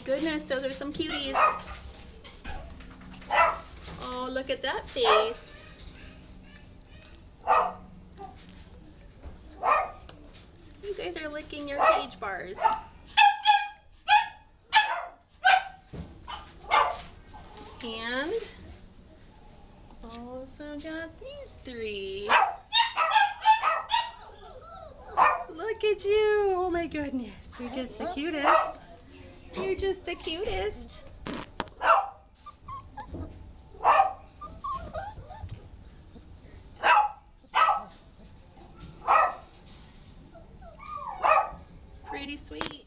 goodness, those are some cuties. Oh, look at that face. You guys are licking your cage bars. And also got these three. Look at you. Oh my goodness. You're just the cutest. You're just the cutest. Pretty sweet.